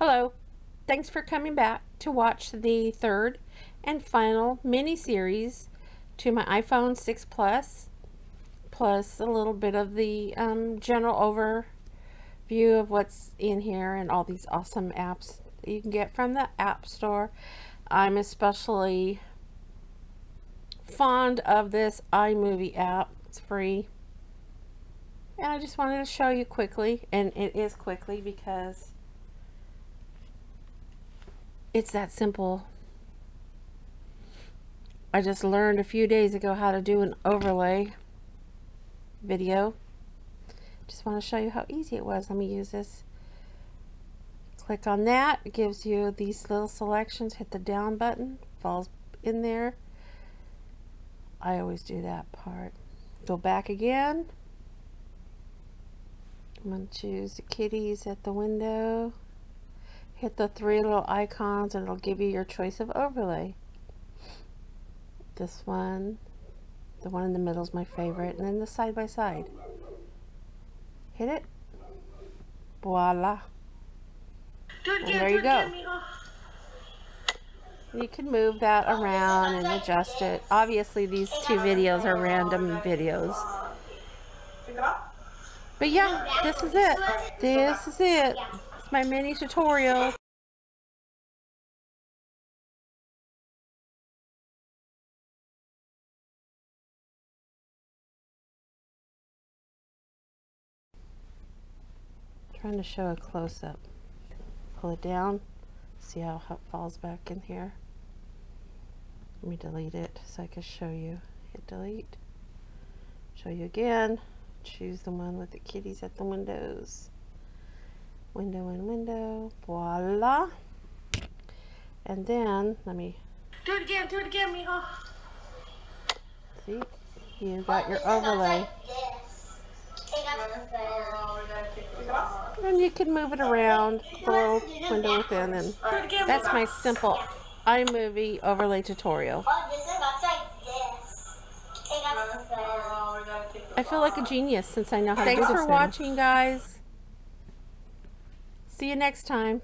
Hello, thanks for coming back to watch the third and final mini series to my iPhone 6 Plus, plus a little bit of the um, general overview of what's in here and all these awesome apps that you can get from the App Store. I'm especially fond of this iMovie app. It's free. And I just wanted to show you quickly, and it is quickly because it's that simple. I just learned a few days ago how to do an overlay video. Just want to show you how easy it was. Let me use this. Click on that. It gives you these little selections. Hit the down button. Falls in there. I always do that part. Go back again. I'm going to choose the kitties at the window hit the three little icons and it'll give you your choice of overlay. This one, the one in the middle is my favorite, and then the side by side. Hit it. Voila. And there you go. You can move that around and adjust it. Obviously these two videos are random videos. But yeah, this is it. This is it my mini tutorial. trying to show a close-up. Pull it down, see how it falls back in here. Let me delete it so I can show you. Hit delete. Show you again. Choose the one with the kitties at the windows window and window. Voila. And then let me do it again do it again Mijo. See you got your overlay. And you can move it around the window within and that's my simple iMovie overlay tutorial. I feel like a genius since I know how to do this Thanks for watching guys See you next time.